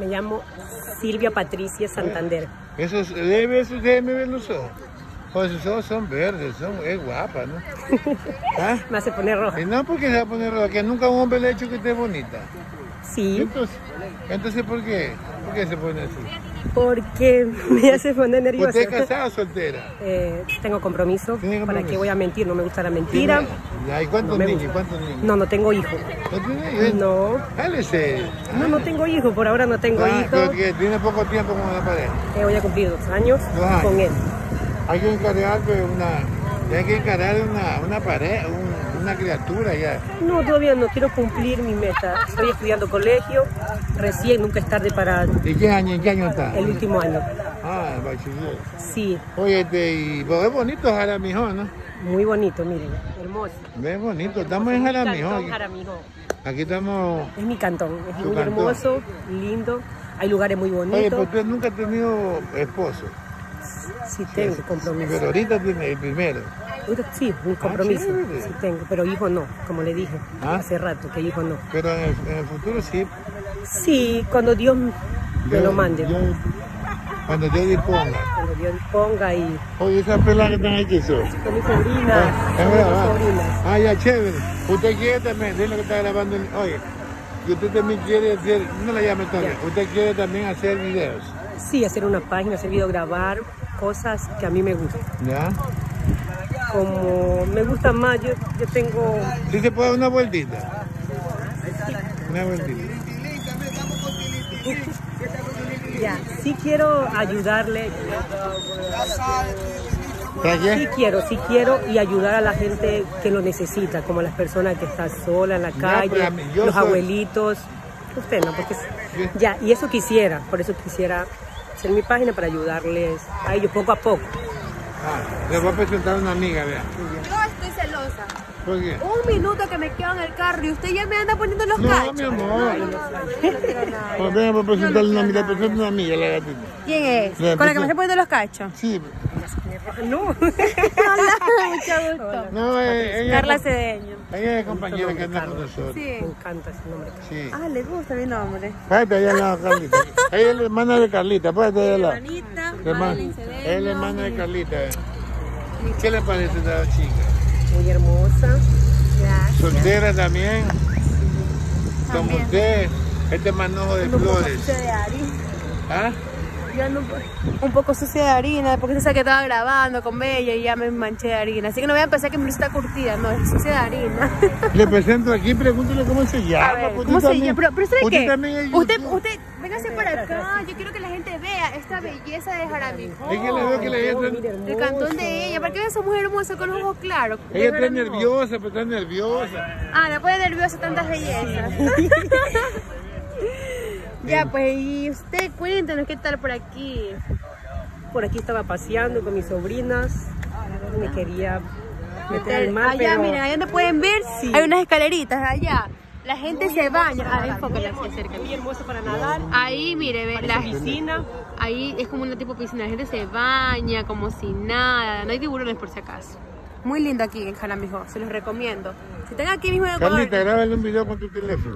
Me llamo Silvia Patricia Santander. Esos, debe, esos déjeme ver los ojos. Pues sus ojos son verdes, son, es guapa, ¿no? ¿Ah? Me hace poner roja. Y no porque se va a poner roja, que nunca un hombre le ha hecho que esté bonita. Sí, Entonces, entonces ¿por qué? ¿Por qué se pone así? Porque me hace poner nerviosa. ¿Usted es casada o soltera? Eh, tengo compromiso. ¿Tiene ¿Para qué voy a mentir? No me gusta la mentira. ¿Y cuántos No niños? ¿Cuántos niños? No, no tengo hijo. ¿No hijos? No, Jálese. no, no tengo hijo. Por ahora no tengo Ah, hijo. porque tiene poco tiempo con la pareja. Eh, voy a cumplir dos años con él. Hay que encargar pues, una, hay que encargar una, una pareja, un- una criatura ya. No, todavía no quiero cumplir mi meta. Estoy estudiando colegio. Recién, nunca es tarde para ¿Y qué año, en qué año está? el último año. Ah, el bachiller. Sí, Oye, este, y pues, es bonito Jaramijón, ¿no? muy bonito, miren. Hermoso. Es bonito, estamos en Mi Jaramijón. cantón Jaramijón. aquí estamos... Es mi cantón. Es muy cantón. hermoso, lindo. Hay lugares muy Oye, bonitos. pues usted nunca ha tenido esposo, Sí tengo compromiso. pero ahorita tiene el primero. Sí, un compromiso. chévere. Sí tengo, pero hijo no, como le dije Ah. hace rato, que hijo no. Pero en el, en el futuro sí. Sí, cuando Dios me Yo- lo mande. yo- cuando yo disponga. Cuando Dios ponga y Oye, esa pelada que están aquí son. con mi sobrina, Ah, con es mis verdad. sobrinas. Ah, ya, chévere. Usted quiere también, de lo que está grabando. el- Oye, que usted también quiere hacer, no la llame todavía, usted quiere también hacer videos. Sí, hacer una página, hacer video, grabar cosas que a mí me gustan. ¿Ya? Como me gusta más, yo, yo tengo Sí se puede dar una vueltita. Una vueltita. Ya, sí quiero ayudarle, ¿Para sí quiero, sí quiero y ayudar a la gente que lo necesita, como las personas que están solas en la calle, los soy- abuelitos. Usted no, porque ya, y eso quisiera, por eso quisiera hacer mi página para ayudarles a ellos poco a poco. Ah, le voy a presentar a una amiga, vea. Yo estoy celosa. ¿Por qué? Un minuto que me quedo en el carro y usted ya me anda poniendo los No, cachos. mi amor. No, no, no, no, yo no quiero nada. Pues venga, voy a presentarle una amiga, no presento una amiga, la gatita. ¿Quién es? ¿Con la que me está poniendo los cachos? Sí, No, Hola, mucho gusto. no, eh, ella, Carla Cedeño. ella es compañera que anda con nosotros. Sí. me encanta ese nombre. Sí. Ah, le gusta mi nombre. Párate allá al lado, Carlita. Ella es la hermana de Carlita, párate allá al lado. Hermanita, Madeline Es la hermana de Carlita. ¿Qué le parece esta chica? Muy hermosa. Gracias. Soltera también. Como También. usted, este manojo de flores. de harina. ¿Ah? Yo ando un po- un poco sucia de harina porque se sabe que estaba grabando con Bella y ya me manché de harina. Así que no voy a pensar que mi está curtida, no, es sucia de harina. Le presento aquí, pregúntele cómo se llama. A ver, ¿cómo se llama? Pero, pero ¿sabe usted qué? usted, usted, véngase para acá. Yo quiero que la gente vea esta belleza de Jaramijón. Es que le veo que la hermoso. El cantón de ella, para que vean esa mujer hermosa con los ojos claros. Ella está Jaramijón. nerviosa, pero está nerviosa. Ah, me pone nerviosa tantas bellezas. ya, pues, y usted cuéntanos qué tal por aquí. Por aquí estaba paseando con mis sobrinas. Me quería meter al mar, allá, pero miren, allá donde pueden ver, Sí. hay unas escaleritas allá. La gente se baña. Ah, enfócala así cerca. muy hermoso para nadar. Ahí, mire, ve, la piscina. Ahí es como una tipo piscina, la gente se baña como si nada, no hay tiburones por si acaso. Muy lindo aquí en Jalamijo, se los recomiendo. Si están aquí mismo en Ecuador, Carlita, grábale un video con tu teléfono.